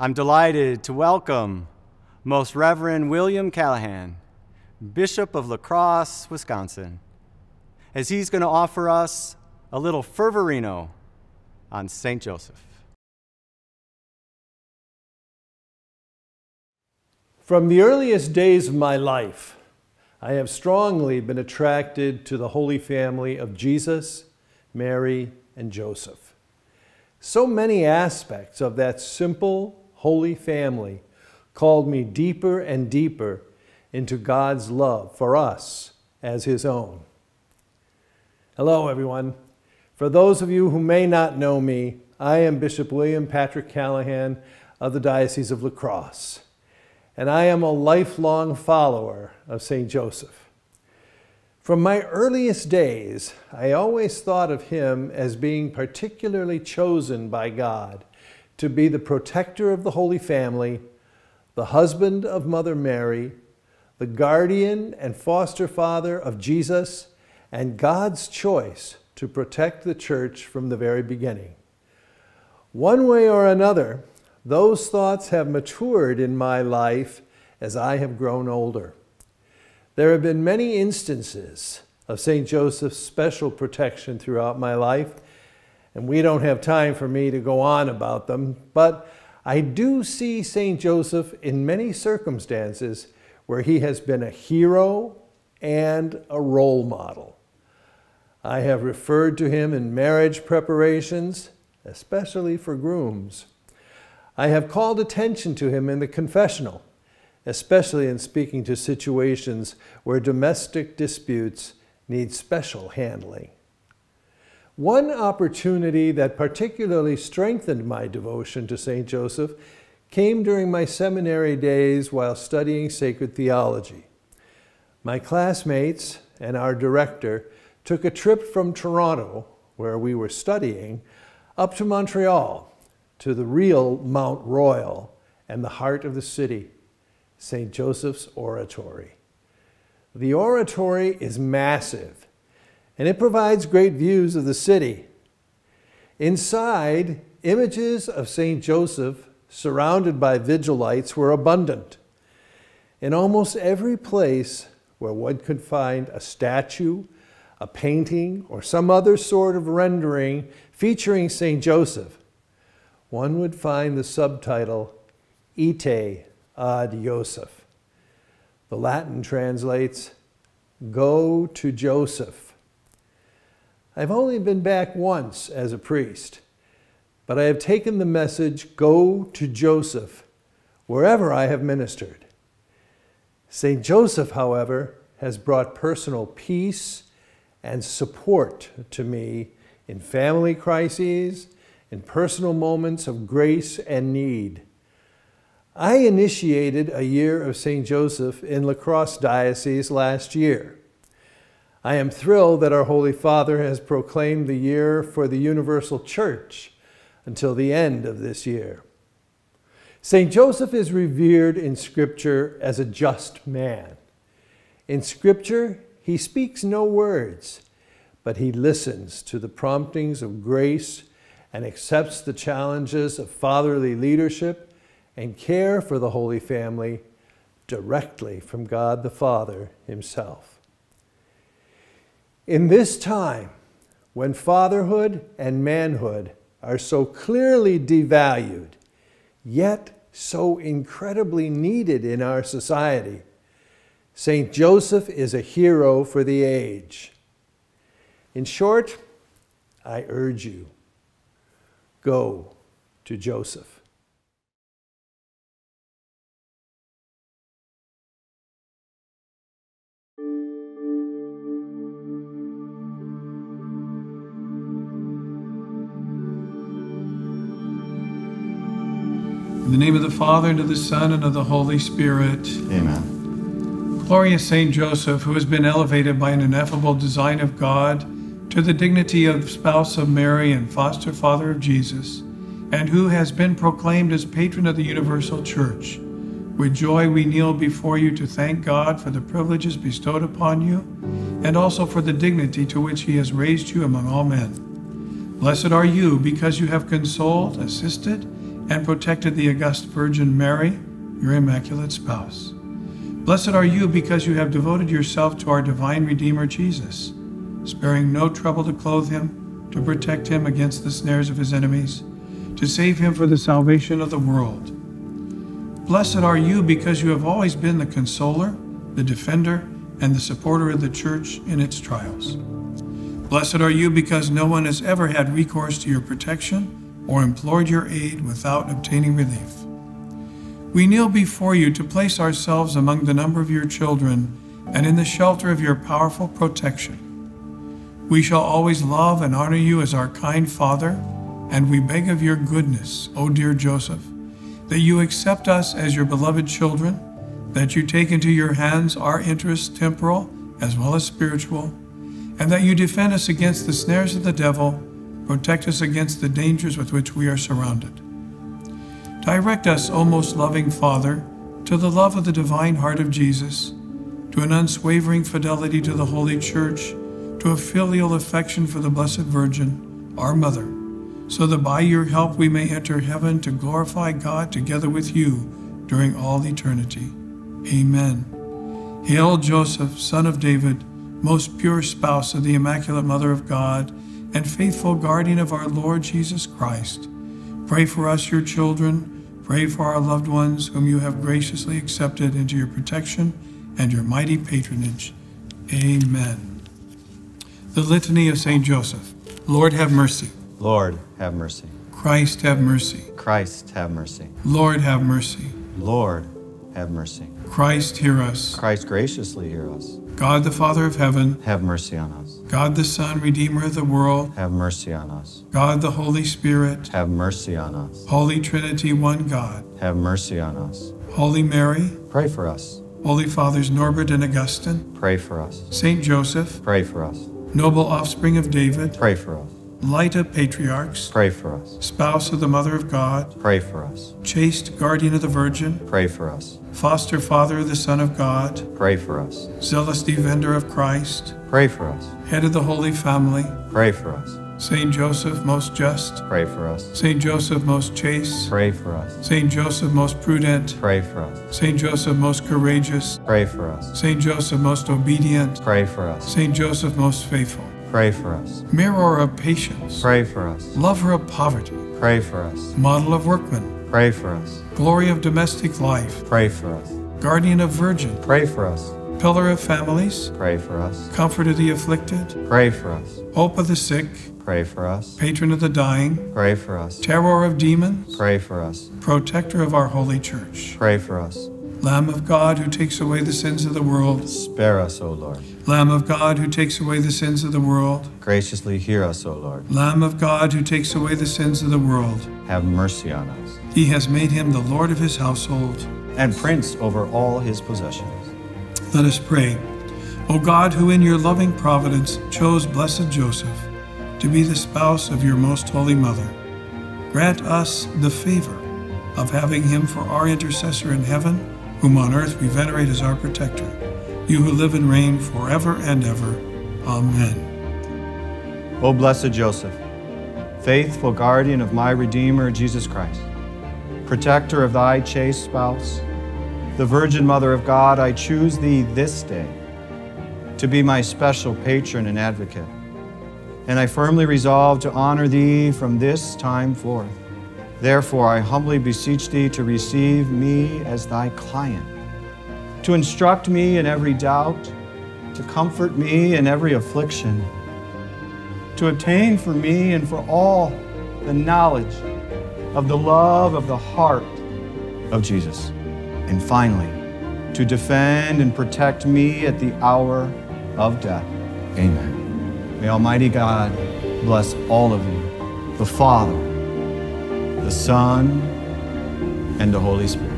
I'm delighted to welcome Most Reverend William Callahan, Bishop of La Crosse, Wisconsin, as he's going to offer us a little fervorino on St. Joseph. From the earliest days of my life, I have strongly been attracted to the Holy Family of Jesus, Mary, and Joseph. So many aspects of that simple, holy family called me deeper and deeper into God's love for us as His own. Hello, everyone. For those of you who may not know me, I am Bishop William Patrick Callahan of the Diocese of La Crosse, and I am a lifelong follower of St. Joseph. From my earliest days, I always thought of him as being particularly chosen by God to be the protector of the Holy Family, the husband of Mother Mary, the guardian and foster father of Jesus, and God's choice to protect the church from the very beginning. One way or another, those thoughts have matured in my life as I have grown older. There have been many instances of St. Joseph's special protection throughout my life, and we don't have time for me to go on about them, but I do see St. Joseph in many circumstances where he has been a hero and a role model. I have referred to him in marriage preparations, especially for grooms. I have called attention to him in the confessional, especially in speaking to situations where domestic disputes need special handling. One opportunity that particularly strengthened my devotion to St. Joseph came during my seminary days while studying sacred theology. My classmates and our director took a trip from Toronto, where we were studying, up to Montreal, to the real Mount Royal and the heart of the city, St. Joseph's Oratory. The oratory is massive and it provides great views of the city. Inside, images of St. Joseph surrounded by vigil lights were abundant. In almost every place where one could find a statue, a painting, or some other sort of rendering featuring St. Joseph, one would find the subtitle, Ite ad Joseph. The Latin translates, Go to Joseph. I've only been back once as a priest, but I have taken the message, go to Joseph, wherever I have ministered. St. Joseph, however, has brought personal peace and support to me in family crises, in personal moments of grace and need. I initiated a year of St. Joseph in La Crosse Diocese last year. I am thrilled that our Holy Father has proclaimed the year for the Universal Church until the end of this year. St. Joseph is revered in Scripture as a just man. In Scripture, he speaks no words, but he listens to the promptings of grace and accepts the challenges of fatherly leadership and care for the Holy Family directly from God the Father himself. In this time, when fatherhood and manhood are so clearly devalued, yet so incredibly needed in our society, St. Joseph is a hero for the age. In short, I urge you, go to Joseph. In the name of the Father, and of the Son, and of the Holy Spirit. Amen. Glorious Saint Joseph, who has been elevated by an ineffable design of God to the dignity of spouse of Mary and foster father of Jesus, and who has been proclaimed as patron of the universal church. With joy we kneel before you to thank God for the privileges bestowed upon you, and also for the dignity to which he has raised you among all men. Blessed are you because you have consoled, assisted, and protected the august Virgin Mary, your immaculate spouse. Blessed are you because you have devoted yourself to our divine Redeemer Jesus, sparing no trouble to clothe him, to protect him against the snares of his enemies, to save him for the salvation of the world. Blessed are you because you have always been the consoler, the defender, and the supporter of the church in its trials. Blessed are you because no one has ever had recourse to your protection or implored your aid without obtaining relief. We kneel before you to place ourselves among the number of your children and in the shelter of your powerful protection. We shall always love and honor you as our kind Father, and we beg of your goodness, O dear Joseph, that you accept us as your beloved children, that you take into your hands our interests, temporal as well as spiritual, and that you defend us against the snares of the devil, protect us against the dangers with which we are surrounded. Direct us, O most loving Father, to the love of the divine heart of Jesus, to an unswavering fidelity to the Holy Church, to a filial affection for the Blessed Virgin, our Mother, so that by your help we may enter heaven to glorify God together with you during all eternity. Amen. Hail, Joseph, son of David, most pure spouse of the Immaculate Mother of God, and faithful guardian of our Lord Jesus Christ. Pray for us, your children Pray for our loved ones whom you have graciously accepted into your protection and your mighty patronage. Amen. The Litany of St. Joseph. Lord have mercy. Lord, have mercy. Christ have mercy. Christ, have mercy. Lord have mercy. Lord, have mercy. Christ hear us. Christ, graciously hear us. God the Father of heaven, Have mercy on us. God the Son, Redeemer of the world, Have mercy on us. God the Holy Spirit, Have mercy on us. Holy Trinity, one God, Have mercy on us. Holy Mary, Pray for us. Holy Fathers Norbert and Augustine, Pray for us. Saint Joseph, Pray for us. noble offspring of David, Pray for us. Light of patriarchs, Pray for us. spouse of the Mother of God, Pray for us. chaste guardian of the Virgin, Pray for us. foster father of the Son of God, Pray for us. zealous defender of Christ, Pray for us. head of the Holy Family, Pray for us. Saint Joseph most just, Pray for us. Saint Joseph most chaste, Pray for us. Saint Joseph most prudent, Pray for us. Saint Joseph most courageous, Pray for us. Saint Joseph most obedient, Pray for us. Saint Joseph most faithful, Pray for us. mirror of patience, Pray for us. lover of poverty, Pray for us. model of workmen, Pray for us. glory of domestic life, Pray for us. guardian of virgin, Pray for us. pillar of families, Pray for us. comfort of the afflicted, Pray for us. hope of the sick, Pray for us. patron of the dying, Pray for us. terror of demons, Pray for us. protector of our holy church, Pray for us. Lamb of God who takes away the sins of the world, Spare us, O Lord. Lamb of God who takes away the sins of the world, Graciously hear us, O Lord. Lamb of God who takes away the sins of the world. Have mercy on us. He has made him the Lord of his household. And prince over all his possessions. Let us pray. O God, who in your loving providence chose blessed Joseph to be the spouse of your most holy mother, grant us the favor of having him for our intercessor in heaven, whom on earth we venerate as our protector. You who live and reign forever and ever. Amen. O blessed Joseph, faithful guardian of my Redeemer, Jesus Christ, protector of thy chaste spouse, the Virgin Mother of God, I choose thee this day to be my special patron and advocate. And I firmly resolve to honor thee from this time forth. Therefore, I humbly beseech thee to receive me as thy client, to instruct me in every doubt, to comfort me in every affliction, to obtain for me and for all the knowledge of the love of the heart of Jesus. And finally, to defend and protect me at the hour of death. Amen. May Almighty God bless all of you, the Father, the Son, and the Holy Spirit.